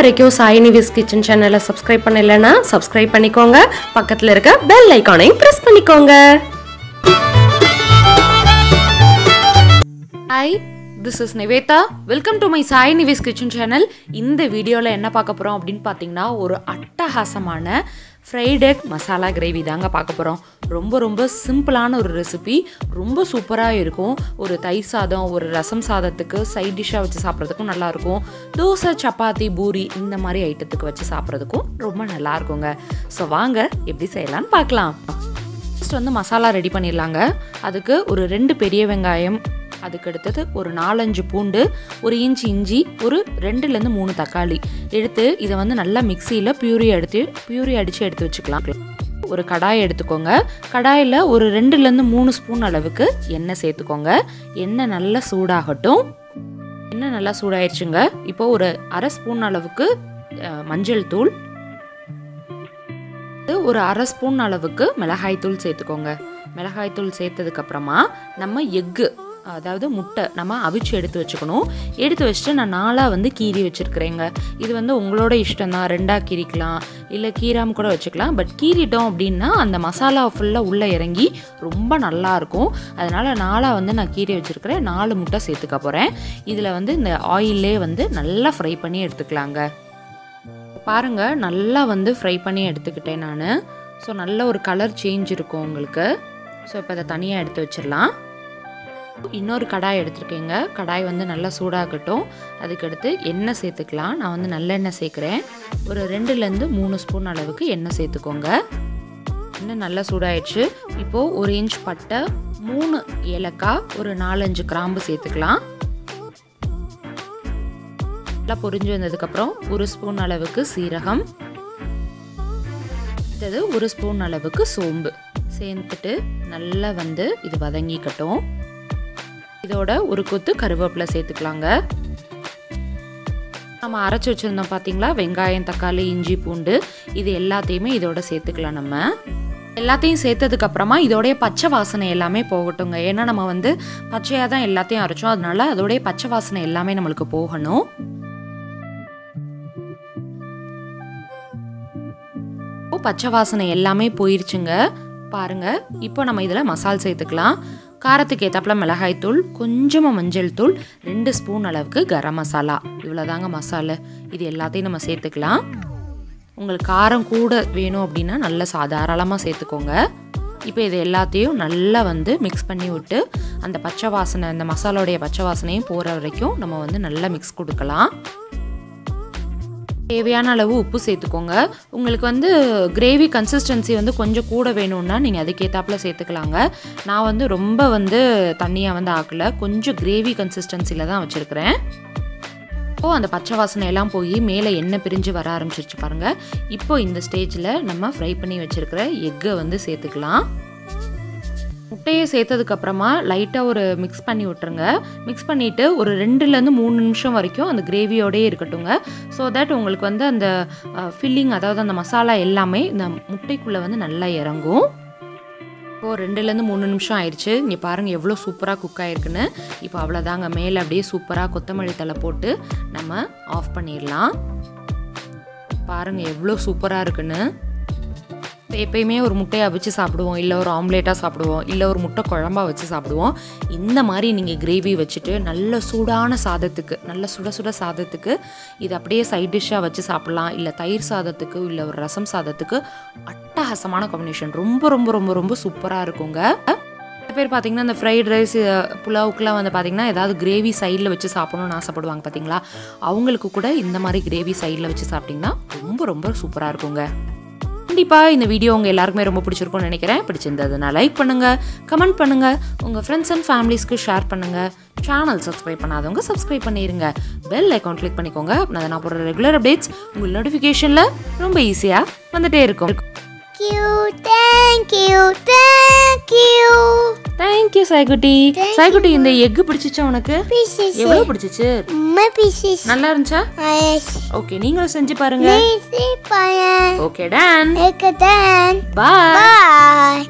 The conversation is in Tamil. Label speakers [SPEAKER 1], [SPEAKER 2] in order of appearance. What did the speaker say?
[SPEAKER 1] வரைக்கும் சாயினிவிஸ் கிச்சன் சேனலை சப்ஸ்கிரைப் பண்ணலைன்னா சப்ஸ்கிரைப் பண்ணிக்கோங்க. பக்கத்தில் இருக்க பெல் ஐக்கானையும் ப்ரெஸ் பண்ணிக்கோங்க. Hi this is Nivetha welcome to my Sai Nivi's kitchen channel இந்த வீடியோவில் என்ன பார்க்க போகிறோம் அப்படின்னு பார்த்தீங்கன்னா ஒரு அட்டகாசமான ஃப்ரைட் எக் மசாலா கிரேவி தாங்க பார்க்க போகிறோம் ரொம்ப ரொம்ப சிம்பிளான ஒரு ரெசிபி ரொம்ப சூப்பராக இருக்கும். ஒரு தயிர் சாதம் ஒரு ரசம் சாதத்துக்கு சைட் டிஷ்ஷாக வச்சு சாப்பிட்றதுக்கும் நல்லாயிருக்கும். தோசை சப்பாத்தி பூரி இந்த மாதிரி ஐட்டத்துக்கு வச்சு சாப்பிட்றதுக்கும் ரொம்ப நல்லா இருக்குங்க ஸோ வாங்க எப்படி செய்யலான்னு பார்க்கலாம். ஃபஸ்ட் வந்து மசாலா ரெடி பண்ணிடலாங்க. அதுக்கு ஒரு ரெண்டு பெரிய வெங்காயம் அதுக்கு அடுத்தது ஒரு நாலஞ்சு பூண்டு ஒரு இஞ்சி இஞ்சி ஒரு ரெண்டுலேருந்து மூணு தக்காளி. எடுத்து இதை வந்து நல்லா மிக்சியில் பியூரி எடுத்து பியூரி அடித்து எடுத்து வச்சுக்கலாம். ஒரு கடாயை எடுத்துக்கோங்க. கடாயில் ஒரு ரெண்டுலேருந்து மூணு ஸ்பூன் அளவுக்கு எண்ணெய் சேர்த்துக்கோங்க. எண்ணெய் நல்லா சூடாகட்டும். எண்ணெய் நல்லா சூடாயிடுச்சுங்க இப்போ ஒரு அரை ஸ்பூன் அளவுக்கு மஞ்சள் தூள். இது ஒரு அரை ஸ்பூன் அளவுக்கு மிளகாய் தூள் சேர்த்துக்கோங்க. மிளகாய்த்தூள் சேர்த்ததுக்கு அப்புறமா நம்ம எக்கு. அதாவது முட்டை நம்ம அவிச்சு எடுத்து வச்சுக்கணும். எடுத்து வச்சுட்டு நான் நாளாக வந்து கீறி வச்சுருக்கிறேங்க. இது வந்து உங்களோட இஷ்டம் தான் ரெண்டாக கீறிக்கலாம். இல்லை கீராம் கூட வச்சுக்கலாம். பட் கீறிட்டோம் அப்படின்னா அந்த மசாலா ஃபுல்லாக உள்ளே இறங்கி ரொம்ப நல்லா இருக்கும். அதனால் நாளாக வந்து நான் கீறி வச்சுருக்கிறேன். நாலு முட்டை சேர்த்துக்க போகிறேன் இதில் வந்து இந்த ஆயிலே வந்து நல்லா ஃப்ரை பண்ணி எடுத்துக்கலாங்க. பாருங்க நல்லா வந்து ஃப்ரை பண்ணி எடுத்துக்கிட்டேன் நான். ஸோ நல்ல ஒரு கலர் சேஞ்ச் இருக்கும் உங்களுக்கு. ஸோ இப்போ அதை தனியாக எடுத்து வச்சிடலாம். இன்னொரு கடாய் எடுத்துருக்கேங்க. கடாய் வந்து நல்லா சூடாகட்டும். அதுக்கடுத்து எண்ணெய் சேர்த்துக்கலாம். நான் வந்து நல்லெண்ணெய் சேர்க்குறேன். ஒரு ரெண்டுலேருந்து மூணு ஸ்பூன் அளவுக்கு எண்ணெய் சேர்த்துக்கோங்க. எண்ணெய் நல்லா சூடாயிடுச்சு. இப்போது ஒரு இன்ச் பட்டை மூணு ஏலக்காய் ஒரு நாலஞ்சு கிராம்பு சேர்த்துக்கலாம். நல்லா பொரிஞ்சு வந்ததுக்கப்புறம் ஒரு ஸ்பூன் அளவுக்கு சீரகம். அடுத்தது ஒரு ஸ்பூன் அளவுக்கு சோம்பு. சேர்த்துட்டு நல்லா வந்து இது வதங்கிக்கட்டும். இதோட ஒரு கொத்து கருவேப்பிலை சேர்த்துக்கலாங்க. நம்ம அரைச்சி வச்சுருந்தோம் பார்த்தீங்களா வெங்காயம் தக்காளி இஞ்சி பூண்டு. இது எல்லாத்தையுமே இதோட சேர்த்துக்கலாம் நம்ம. எல்லாத்தையும் சேர்த்ததுக்கு அப்புறமா இதோடைய பச்சை வாசனை எல்லாமே போகட்டுங்க. ஏன்னா நம்ம வந்து பச்சையாக தான் எல்லாத்தையும் அரைச்சோம். அதனால அதோடைய பச்சை வாசனை எல்லாமே நம்மளுக்கு போகணும். பச்சை வாசனை எல்லாமே போயிருச்சுங்க. பாருங்க. இப்போ நம்ம இதில் மசால் சேர்த்துக்கலாம். காரத்துக்கு ஏற்றாப்புல மிளகாய்த்தூள் கொஞ்சமாக மஞ்சள் தூள் ரெண்டு ஸ்பூன் அளவுக்கு கரம் மசாலா. இவ்வளோதாங்க மசாலா. இது எல்லாத்தையும் நம்ம சேர்த்துக்கலாம். உங்களுக்கு காரம் கூட வேணும் அப்படின்னா நல்லா சாதாரணமாக சேர்த்துக்கோங்க. இப்போ இது எல்லாத்தையும் நல்லா வந்து மிக்ஸ் பண்ணி விட்டு அந்த பச்சை வாசனை அந்த மசாலோடைய பச்சை வாசனையும் போகிற வரைக்கும் நம்ம வந்து நல்லா மிக்ஸ் கொடுக்கலாம். தேவையான அளவு உப்பு சேர்த்துக்கோங்க. உங்களுக்கு வந்து கிரேவி கன்சிஸ்டன்சி வந்து கொஞ்சம் கூட வேணும்னா நீங்கள் அதுக்கேற்றாப்புல சேர்த்துக்கலாங்க. நான் வந்து ரொம்ப வந்து தண்ணியாக வந்து ஆக்கல. கொஞ்சம் கிரேவி கன்சிஸ்டன்சியில் தான் வச்சுருக்கிறேன். இப்போது அந்த பச்சை வாசனை எல்லாம் போய் மேலே எண்ணெய் பிரிஞ்சு வர ஆரம்பிச்சிருச்சு பாருங்கள் இப்போ இந்த ஸ்டேஜில் நம்ம ஃப்ரை பண்ணி வச்சுருக்கிற எக்கை வந்து சேர்த்துக்கலாம். முட்டையை சேர்த்ததுக்கு அப்புறமா லைட்டாக ஒரு மிக்ஸ் பண்ணி விட்டுருங்க. மிக்ஸ் பண்ணிவிட்டு ஒரு ரெண்டுலேருந்து மூணு நிமிஷம் வரைக்கும் அந்த கிரேவியோடயே இருக்கட்டுங்க. ஸோ தட் உங்களுக்கு வந்து அந்த ஃபில்லிங் அதாவது அந்த மசாலா எல்லாமே இந்த முட்டைக்குள்ளே வந்து நல்லா இறங்கும். இப்போது ரெண்டுலேருந்து மூணு நிமிஷம் ஆயிடுச்சு இங்கே பாருங்கள் எவ்வளோ சூப்பராக குக் ஆயிருக்குன்னு. இப்போ அவ்வளோதாங்க மேலே அப்படியே சூப்பராக கொத்தமல்லி தலை போட்டு நம்ம ஆஃப் பண்ணிடலாம். பாருங்கள் எவ்வளோ சூப்பராக இருக்குன்னு. எப்பயுமே ஒரு முட்டையை அவிச்சு சாப்பிடுவோம் இல்லை ஒரு ஆம்லேட்டாக சாப்பிடுவோம் இல்லை ஒரு முட்டை குழம்பாக வச்சு சாப்பிடுவோம். இந்த மாதிரி நீங்கள் கிரேவி வச்சுட்டு நல்ல சூடான சாதத்துக்கு நல்ல சுட சுட சாதத்துக்கு இது அப்படியே சைட் டிஷ்ஷாக வச்சு சாப்பிட்லாம். இல்லை தயிர் சாதத்துக்கு இல்லை ஒரு ரசம் சாதத்துக்கு அட்டகாசமான காம்பினேஷன் ரொம்ப ரொம்ப ரொம்ப ரொம்ப சூப்பராக இருக்குங்க. சில பேர் பார்த்தீங்கன்னா இந்த ஃப்ரைட் ரைஸ் புலாவுக்குலாம் வந்து பார்த்தீங்கன்னா ஏதாவது கிரேவி சைடில் வச்சு சாப்பிடணும்னு ஆசைப்படுவாங்க பார்த்தீங்களா? அவங்களுக்கு கூட இந்த மாதிரி கிரேவி சைடில் வச்சு சாப்பிட்டிங்கன்னா ரொம்ப ரொம்ப சூப்பராக இருக்குங்க. கண்டிப்பாக இந்த வீடியோ உங்கள் எல்லாருக்குமே ரொம்ப பிடிச்சிருக்கும்னு நினைக்கிறேன். பிடிச்சிருந்ததுன்னா லைக் பண்ணுங்கள் கமெண்ட் பண்ணுங்கள் உங்கள் ஃப்ரெண்ட்ஸ் அண்ட் ஃபேமிலிஸ்க்கு ஷேர் பண்ணுங்கள் சேனல் சப்ஸ்கிரைப் பண்ணாதவங்க சப்ஸ்கிரைப் பண்ணிடுங்க பெல் ஐக்கான் கிளிக் பண்ணிக்கோங்க. அப்படின்னா நான் போடுற ரெகுலர் அப்டேட்ஸ் உங்கள் நோட்டிஃபிகேஷனில் ரொம்ப ஈஸியாக வந்துகிட்டே இருக்கும்.
[SPEAKER 2] You, thank you, thank you.
[SPEAKER 1] Thank you சாய்குட்டி சாய்குட்டி இந்த எக்கு பிடிச்சிச்சா உனக்கு
[SPEAKER 2] Pieces.
[SPEAKER 1] எவ்வளோ பிடிச்சிச்சு
[SPEAKER 2] My pieces.
[SPEAKER 1] நல்லா இருந்துச்சா
[SPEAKER 2] Yes.
[SPEAKER 1] ஓகே நீங்களும் செஞ்சு பாருங்க
[SPEAKER 2] Easy fire.
[SPEAKER 1] Okay done. Bye
[SPEAKER 2] Bye.
[SPEAKER 1] Bye
[SPEAKER 2] Bye.